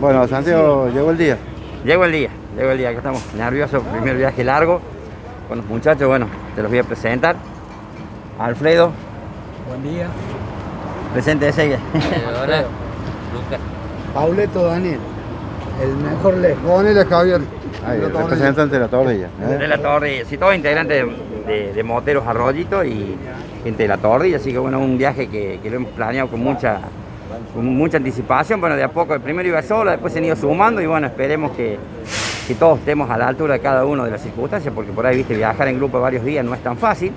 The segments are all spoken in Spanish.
Bueno, Santiago, llegó el día. Llegó el día, llegó el día, que estamos nerviosos, primer viaje largo con los muchachos, bueno, te los voy a presentar. Alfredo. Buen día. Presente de Seguir. Hola. Lucas. Pauleto Daniel, el mejor lejos. Bonilla Javier, Ahí, el representante de la torrilla. ¿eh? De la torrilla, sí, todos integrantes de, de, Moteros Arroyito y gente de la torrilla, así que bueno, un viaje que, que lo hemos planeado con mucha con mucha anticipación, bueno, de a poco, el primero iba solo, después se han ido sumando y bueno, esperemos que, que, todos estemos a la altura de cada uno de las circunstancias, porque por ahí, viste, viajar en grupo varios días no es tan fácil,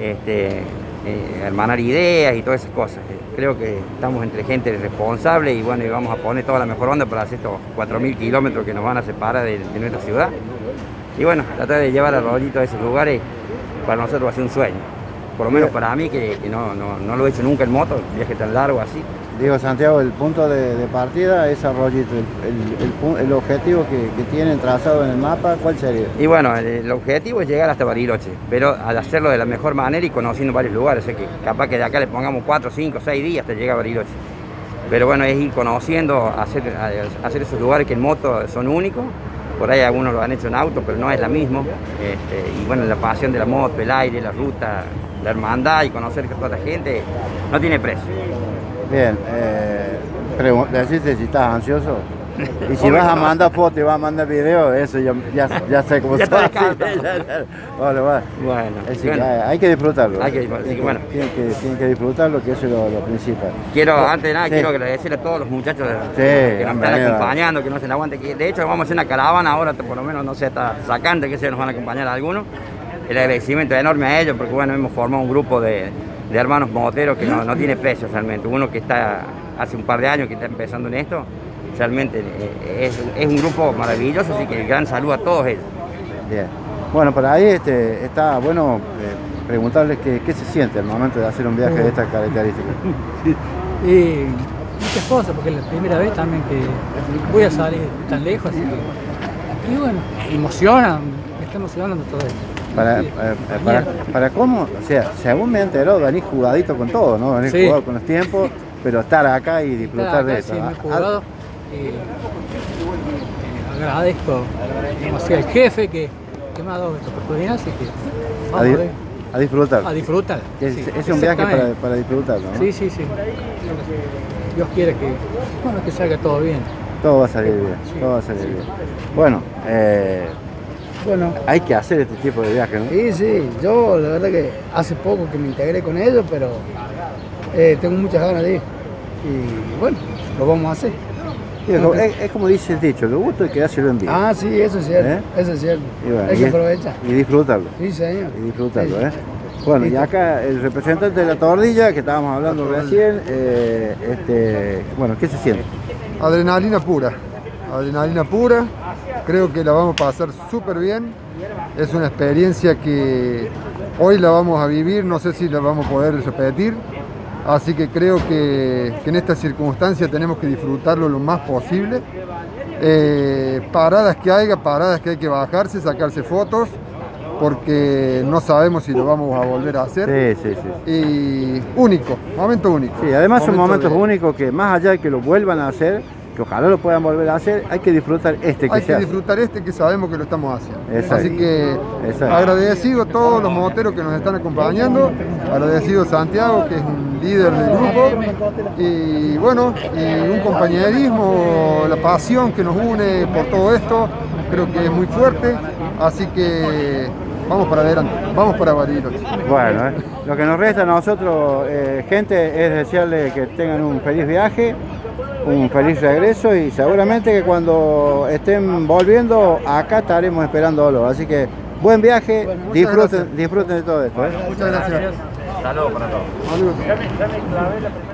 este, eh, hermanar ideas y todas esas cosas. Creo que estamos entre gente responsable y bueno, y vamos a poner toda la mejor onda para hacer estos 4.000 kilómetros que nos van a separar de, de, nuestra ciudad. Y bueno, tratar de llevar a Rollito a esos lugares para nosotros va a ser un sueño. Por lo menos para mí, que, que no, no, no, lo he hecho nunca en moto, viaje tan largo así. Digo, Santiago, el punto de, partida es Arroyito. El, objetivo que, tienen trazado en el mapa, ¿cuál sería? Y bueno, el, objetivo es llegar hasta Bariloche, pero al hacerlo de la mejor manera y conociendo varios lugares. Capaz que de acá le pongamos 4, 5, 6 días hasta llegar a Bariloche. Pero bueno, es ir conociendo, hacer, hacer esos lugares que en moto son únicos. Por ahí algunos lo han hecho en auto, pero no es la misma. Este, y bueno, la pasión de la moto, el aire, la ruta, la hermandad y conocer a toda la gente no tiene precio. Bien, eh, deciste si estás ansioso. Y si vas a mandar foto y vas a mandar video, eso ya, ya, ya sé cómo está. vale, vale. Bueno, Así bueno. Que hay que disfrutarlo. Hay que, disfrutarlo. bueno. tienen, que, tienen que disfrutarlo, que eso es lo, lo principal. Quiero, antes de nada, sí. quiero agradecerle a todos los muchachos sí, que nos están acompañando, que no se aguante. Que de hecho, vamos a hacer una caravana ahora, por lo menos, no sé, hasta sacante que se nos van a acompañar algunos. El agradecimiento es enorme a ellos, porque bueno, hemos formado un grupo de, de hermanos moteros que no, no, tiene precio realmente. Uno que está hace un par de años que está empezando en esto, realmente es, es un grupo maravilloso, así que gran saludo a todos ellos. Bien. Bueno, por ahí este, está bueno eh, preguntarles qué, qué, se siente al momento de hacer un viaje de estas características. y muchas cosas, porque es la primera vez también que voy a salir tan lejos, así que, y bueno, emociona, me está emocionando todo esto. Para, Sí, para, para, para, cómo, o sea, según me enteró, venís jugadito con todo, ¿no? Venís Sí. jugado con los tiempos, pero estar acá y disfrutar Acá de sí, eso. muy Ah, jugado. Eh, eh, agradezco demasiado al jefe que, que me ha dado esta oportunidad, así que a, vamos di- a ver, a disfrutar. a disfrutar. Es, sí, es un viaje para, para disfrutarlo, ¿no? Sí, sí, sí. Dios quiere que, bueno, que salga todo bien. Todo va a salir bien, Sí, todo va a salir sí. bien. Bueno, eh, Bueno, hay que hacer este tipo de viajes, ¿no? sí, sí, yo la verdad que hace poco que me integré con ellos, pero eh, tengo muchas ganas de ir. Y bueno, lo vamos a hacer. Es, como- es- es como dice el dicho, lo gusto es quedárselo en vida. Ah, sí, eso es cierto, ¿Eh? eso es cierto. Y bueno, Hay y que aprovechar. Y disfrutarlo. Sí, señor. Y disfrutarlo, Sí. ¿eh? Bueno, y acá el representante de la tordilla, que estábamos hablando recién, eh, este, bueno, ¿qué se siente? Adrenalina pura, adrenalina pura, creo que la vamos a pasar súper bien, es una experiencia que hoy la vamos a vivir, no sé si la vamos a poder repetir, así que creo que, que en esta circunstancia tenemos que disfrutarlo lo más posible. Eh, paradas que haya, paradas que hay que bajarse, sacarse fotos, porque no sabemos si lo vamos a volver a hacer. Sí, sí, sí. Y único, momento único. Sí, además son Momento momentos de- únicos que más allá de que lo vuelvan a hacer, que ojalá lo puedan volver a hacer, hay que disfrutar este que hay se que hace. disfrutar este que sabemos que lo estamos haciendo. Exacto. Así que Exacto. agradecido a todos los moteros que nos están acompañando, agradecido a Santiago que es un líder del grupo y bueno, y un compañerismo, la pasión que nos une por todo esto, creo que es muy fuerte, así que vamos para adelante, vamos para Bariloche. Bueno, eh, lo que nos resta a nosotros, eh, gente, es desearle que tengan un feliz viaje, un feliz regreso y seguramente que cuando estén volviendo, acá estaremos esperándolo. Así que buen viaje, Bueno, disfruten, gracias. disfruten de todo esto. eh. Muchas gracias. Saludos para todos. Saludos.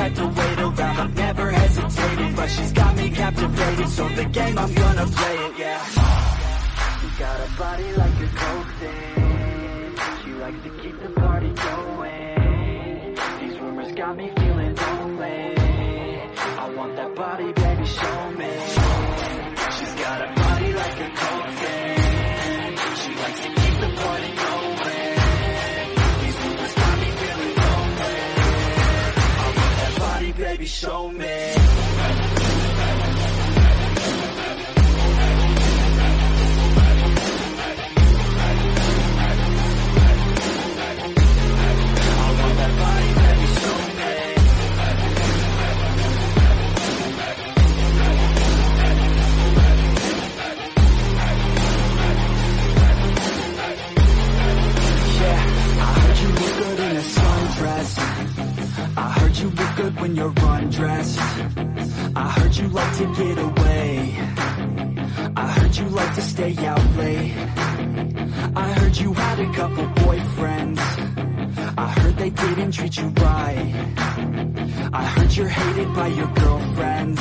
type to wait around, I've never hesitated. But she's got me captivated, so the game I'm gonna play it, yeah. You got a body like a coke thing. She likes to keep the party going. These rumors got me feeling lonely. I want that body, baby, show me. Heard you look good when you're undressed. I heard you like to get away. I heard you like to stay out late. I heard you had a couple boyfriends. I heard they didn't treat you right. I heard you're hated by your girlfriends.